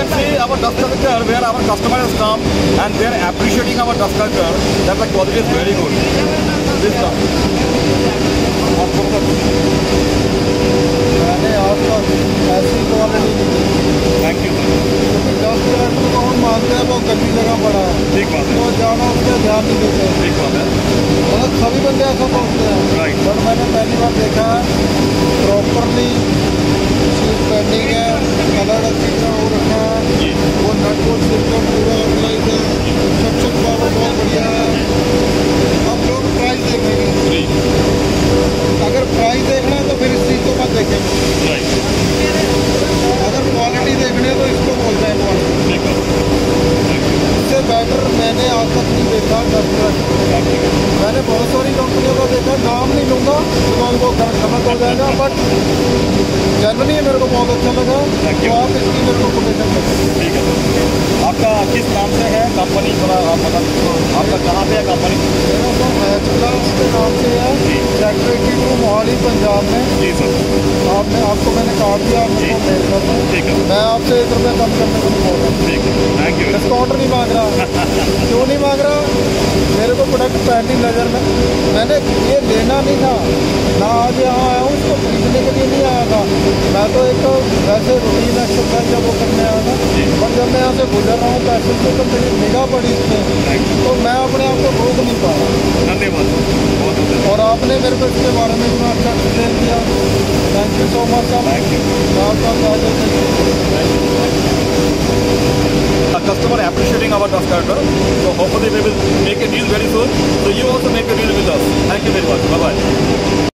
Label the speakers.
Speaker 1: our dust culture where our customer has come and they are appreciating our dust culture. That the quality is very good. This stuff.
Speaker 2: मैंने आज तक ऐसी quality नहीं देखी
Speaker 1: Thank you.
Speaker 2: क्योंकि दस collector को हम मानते हैं वो गंदी जगह पड़ा है
Speaker 1: ठीक बात है
Speaker 2: वो जाना उस ध्यान नहीं देते
Speaker 1: ठीक बात है
Speaker 2: मतलब सभी बंदे ऐसा सोचते हैं. बट मैंने पहली बार देखा है प्रॉपरली चीज़ पेंडिंग है कलर अच्छी तरह हो रखा है
Speaker 1: जी
Speaker 2: वो नट बोल्ट सिस्टम पूरा ऑर्गेनाइज है इंस्ट्रक्शन पावर बहुत बढ़िया है अब लोग प्राइस देखेंगे
Speaker 1: जी
Speaker 2: अगर प्राइस देखना है तो फिर इस चीज़ को मत देखेंगे
Speaker 1: राइट
Speaker 2: अगर क्वालिटी देखनी है तो इसको बोलते हैं क्वालिटी
Speaker 1: ठीक है
Speaker 2: इससे बेटर मैंने आज तक नहीं देखा मैंने बहुत सारी कंपनियों का देखा नाम नहीं लूँगा तो उनको गलत हो जाएगा बट जनरली मेरे को बहुत अच्छा लगा। तो आप इसकी मेरे को कोटेशन करें
Speaker 1: आपका किस नाम से है कंपनी? थोड़ा बता आपका कहाँ पे है कंपनी?
Speaker 2: मेरा मैच क्लास के नाम से है। एट्टी टू मोहाली पंजाब में।
Speaker 1: जी सर।
Speaker 2: आपने आपको मैंने कार्ड दिया आप मेरे को मेल कर दो
Speaker 1: ठीक है।
Speaker 2: मैं आपसे एक रुपये कम करने को नहीं बोल रहा
Speaker 1: ठीक है थैंक यू
Speaker 2: डिस्काउंट नहीं मांग रहा। क्यों नहीं मांग रहा? मेरे को प्रोडक्ट पहली नज़र में। मैंने ये लेना नहीं था। ना आज यहाँ आया हूँ इसको खरीदने के लिए नहीं आया था। मैं तो एक तो वैसे रूटीन एक्सरसाइज जब वो करने आया था। पर जब मैं यहाँ से गुजर रहा हूँ पैसे से तो मेरी निगाह पड़ी इसमें। तो मैं अपने आप को रोक नहीं पाया।
Speaker 1: धन्यवाद। बहुत बहुत
Speaker 2: और आपने मेरे को इसके बारे में इतना अच्छा एक्सप्लेन किया। थैंक यू सो मच आपका
Speaker 1: customer appreciating our dust. So hopefully we will make a deal very soon. So you also make a deal with us. Thank you very much. Bye bye.